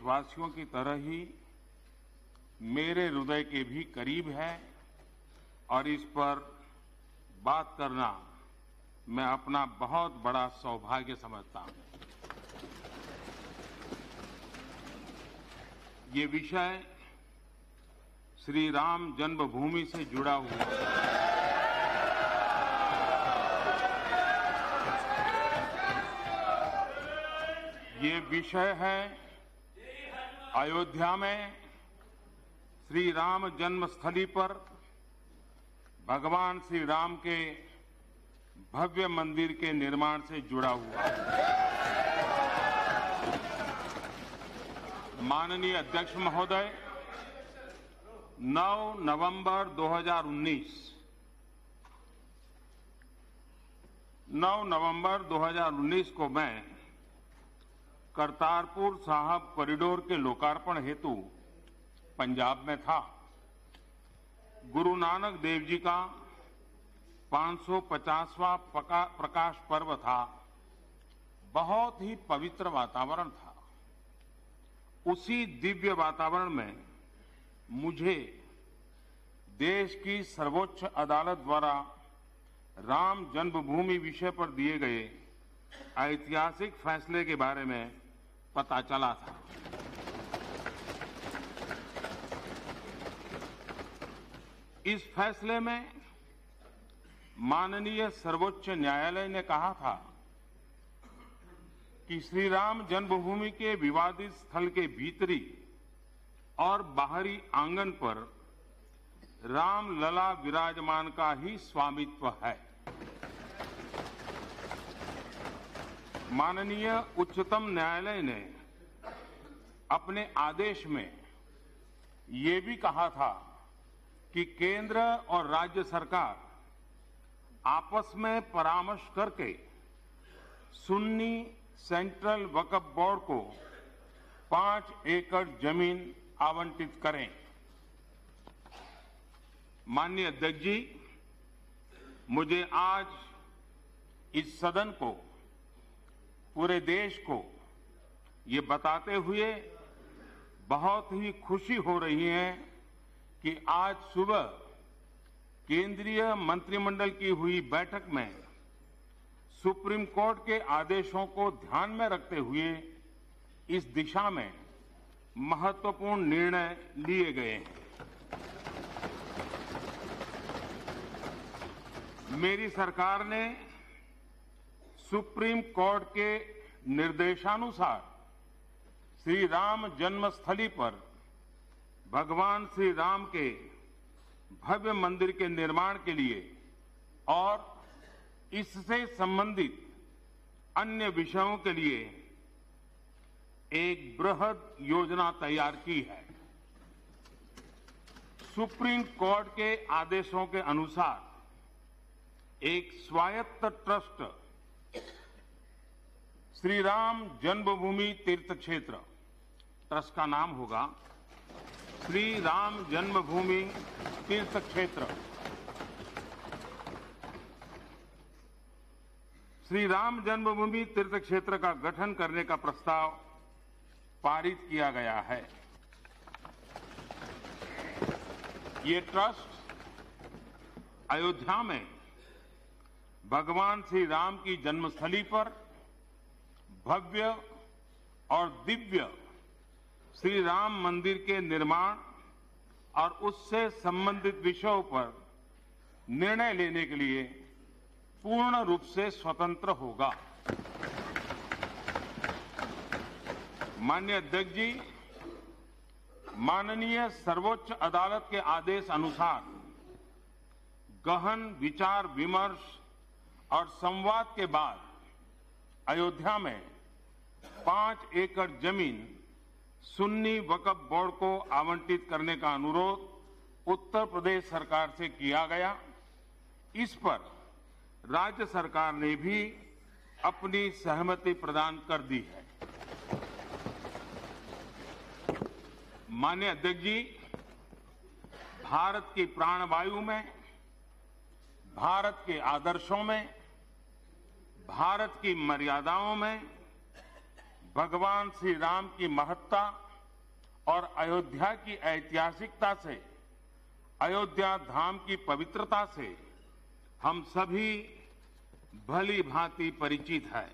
देशवासियों की तरह ही मेरे हृदय के भी करीब है और इस पर बात करना मैं अपना बहुत बड़ा सौभाग्य समझता हूँ। ये विषय श्री राम जन्मभूमि से जुड़ा हुआ है। ये विषय है अयोध्या में श्री राम जन्मस्थली पर भगवान श्री राम के भव्य मंदिर के निर्माण से जुड़ा हुआ। माननीय अध्यक्ष महोदय 9 नवंबर 2019 9 नवंबर 2019 को मैं करतारपुर साहब कॉरिडोर के लोकार्पण हेतु पंजाब में था। गुरु नानक देव जी का 550वां प्रकाश पर्व था। बहुत ही पवित्र वातावरण था। उसी दिव्य वातावरण में मुझे देश की सर्वोच्च अदालत द्वारा राम जन्मभूमि विषय पर दिए गए ऐतिहासिक फैसले के बारे में पता चला था। इस फैसले में माननीय सर्वोच्च न्यायालय ने कहा था कि श्री राम जन्मभूमि के विवादित स्थल के भीतरी और बाहरी आँगन पर राम लला विराजमान का ही स्वामित्व है। माननीय उच्चतम न्यायालय ने अपने आदेश में ये भी कहा था कि केंद्र और राज्य सरकार आपस में परामर्श करके सुन्नी सेंट्रल वक्फ बोर्ड को पाँच एकड़ ज़मीन आवंटित करें। माननीय अध्यक्ष जी, मुझे आज इस सदन को पूरे देश को ये बताते हुए बहुत ही खुशी हो रही है कि आज सुबह केंद्रीय मंत्रिमंडल की हुई बैठक में सुप्रीम कोर्ट के आदेशों को ध्यान में रखते हुए इस दिशा में महत्वपूर्ण निर्णय लिए गए हैं। मेरी सरकार ने सुप्रीम कोर्ट के निर्देशानुसार श्री राम जन्मस्थली पर भगवान श्री राम के भव्य मंदिर के निर्माण के लिए और इससे संबंधित अन्य विषयों के लिए एक बृहद योजना तैयार की है। सुप्रीम कोर्ट के आदेशों के अनुसार एक स्वायत्त ट्रस्ट श्री राम जन्मभूमि तीर्थ क्षेत्र ट्रस्ट का नाम होगा श्री राम जन्मभूमि तीर्थ क्षेत्र श्री राम जन्मभूमि तीर्थ क्षेत्र का गठन करने का प्रस्ताव पारित किया गया है। ये ट्रस्ट अयोध्या में भगवान श्री राम की जन्मस्थली पर भव्य और दिव्य श्री राम मंदिर के निर्माण और उससे संबंधित विषयों पर निर्णय लेने के लिए पूर्ण रूप से स्वतंत्र होगा। माननीय अध्यक्ष जी, माननीय सर्वोच्च अदालत के आदेश अनुसार गहन विचार विमर्श और संवाद के बाद अयोध्या में पाँच एकड़ ज़मीन सुन्नी वक्फ बोर्ड को आवंटित करने का अनुरोध उत्तर प्रदेश सरकार से किया गया। इस पर राज्य सरकार ने भी अपनी सहमति प्रदान कर दी है। मान्य अध्यक्ष जी, भारत की प्राणवायु में, भारत के आदर्शों में भारत की मर्यादाओं में भगवान श्री राम की महत्ता और अयोध्या की ऐतिहासिकता से, अयोध्या धाम की पवित्रता से हम सभी भली भांति परिचित है।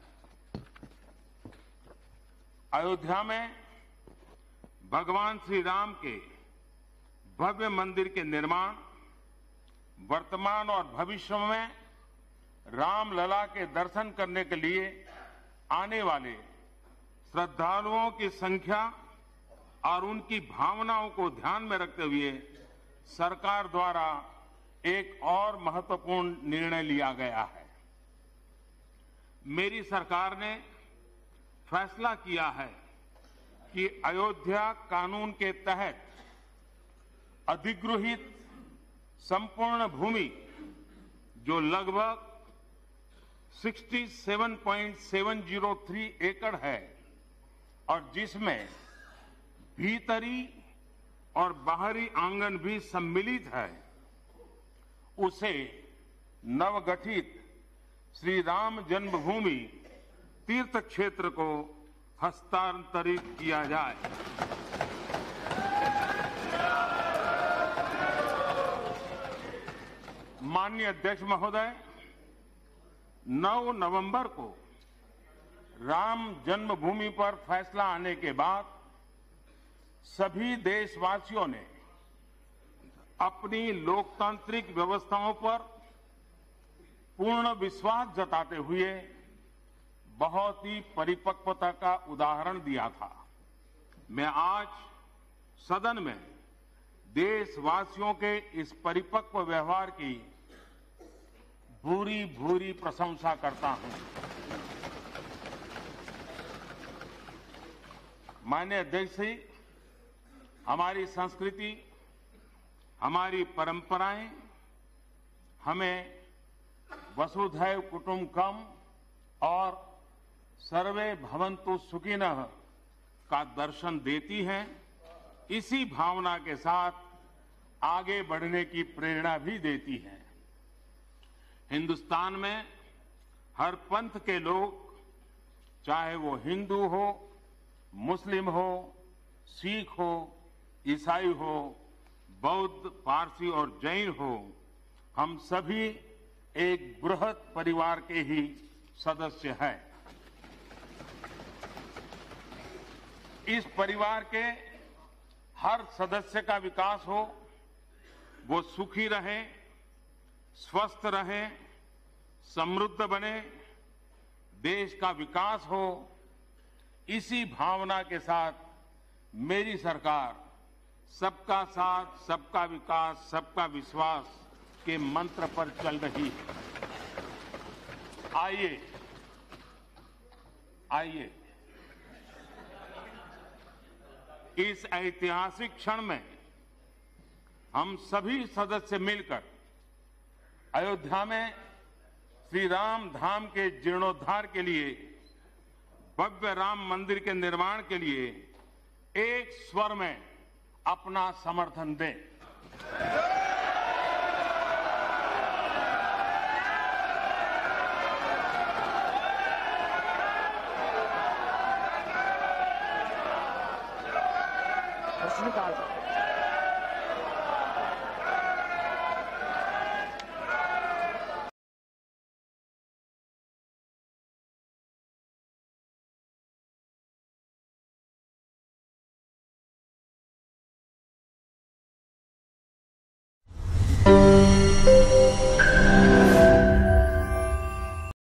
अयोध्या में भगवान श्री राम के भव्य मंदिर के निर्माण, वर्तमान और भविष्य में रामलला के दर्शन करने के लिए आने वाले श्रद्धालुओं की संख्या और उनकी भावनाओं को ध्यान में रखते हुए सरकार द्वारा एक और महत्वपूर्ण निर्णय लिया गया है। मेरी सरकार ने फैसला किया है कि अयोध्या कानून के तहत अधिग्रहित संपूर्ण भूमि, जो लगभग 67.703 एकड़ है और जिसमें भीतरी और बाहरी आँगन भी सम्मिलित है, उसे नवगठित श्री राम जन्मभूमि तीर्थ क्षेत्र को हस्तांतरित किया जाए। माननीय अध्यक्ष महोदय 9 नवंबर को राम जन्मभूमि पर फैसला आने के बाद सभी देशवासियों ने अपनी लोकतांत्रिक व्यवस्थाओं पर पूर्ण विश्वास जताते हुए बहुत ही परिपक्वता का उदाहरण दिया था। मैं आज सदन में देशवासियों के इस परिपक्व व्यवहार की भूरी भूरी प्रशंसा करता हूँ। मान्य अध्यक्ष जी, हमारी संस्कृति, हमारी परंपराएँ, हमें वसुधैव कुटुंबकम और सर्वे भवंतु सुखिनः का दर्शन देती हैं। इसी भावना के साथ आगे बढ़ने की प्रेरणा भी देती है। हिंदुस्तान में हर पंथ के लोग, चाहे वो हिंदू हो, मुस्लिम हो, सिख हो, ईसाई हो, बौद्ध, पारसी और जैन हो, हम सभी एक बृहद परिवार के ही सदस्य हैं। इस परिवार के हर सदस्य का विकास हो, वो सुखी रहे स्वस्थ रहें, समृद्ध बने, देश का विकास हो, इसी भावना के साथ मेरी सरकार सबका साथ, सबका विकास, सबका विश्वास के मंत्र पर चल रही है। आइए आइए। इस ऐतिहासिक क्षण में हम सभी सदस्य मिलकर अयोध्या में श्री राम धाम के जीर्णोद्वार के लिए, भव्य राम मंदिर के निर्माण के लिए एक स्वर में अपना समर्थन दें।